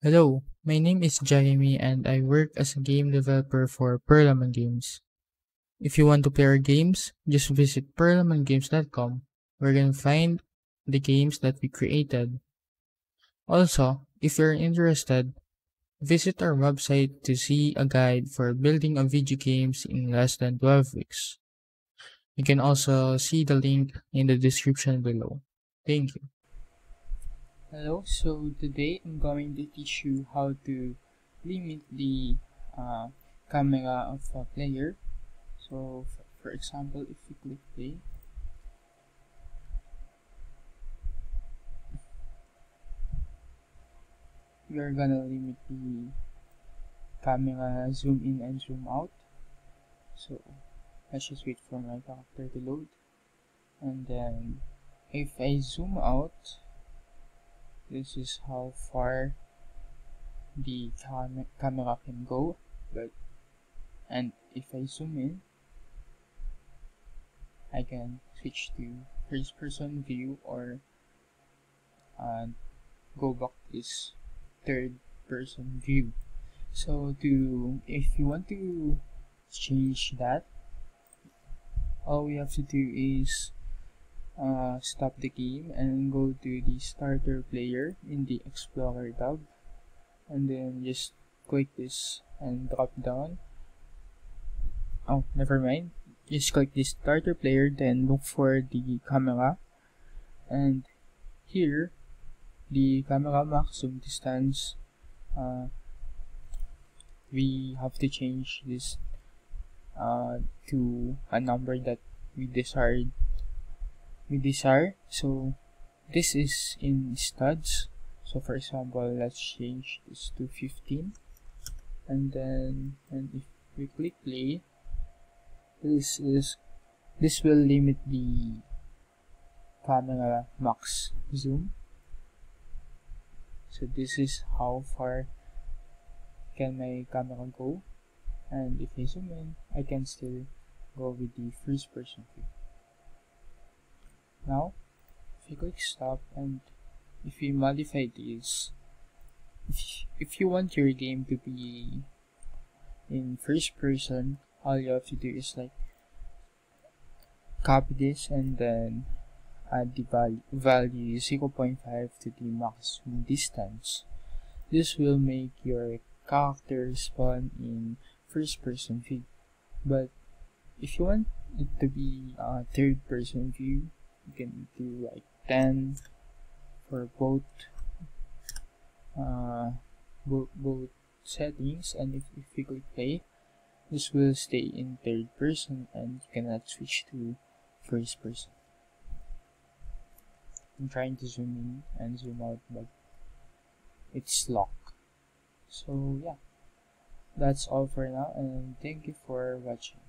Hello, my name is Jeremy and I work as a game developer for Pearl Lemon Games. If you want to play our games, just visit pearllemongames.com where you can find the games that we created. Also, if you're interested, visit our website to see a guide for building a video games in less than 12 weeks. You can also see the link in the description below. Thank you. Hello, so today I'm going to teach you how to limit the uh, camera of a player. So, for, example, if you click play, you're gonna limit the camera zoom in and zoom out. So, let's just wait for my character to load. And then, if I zoom out, this is how far the cam camera can go. But and if I zoom in I can switch to first person view or uh, go back to this third person view. So to if you want to change that all we have to do is uh, stop the game and go to the starter player in the explorer tab. And then just click this and drop down. Oh never mind. Just click the starter player then look for the camera. And here the camera maximum distance uh, we have to change this uh, to a number that we desired we desire. So this is in studs. So for example let's change this to 15 and then and if we click play this is this will limit the camera max zoom. So this is how far can my camera go. And if I zoom in I can still go with the first person view now, if you click stop and if you modify this, if, you want your game to be in first person, all you have to do is like copy this and then add the value, value 0.5 to the maximum distance. This will make your character spawn in first person view. But if you want it to be a third person view, you can do like 10 for both uh, both, both settings. And if, if you click play this will stay in third person and you cannot switch to first person. I'm trying to zoom in and zoom out but it's locked. So yeah. That's all for now and thank you for watching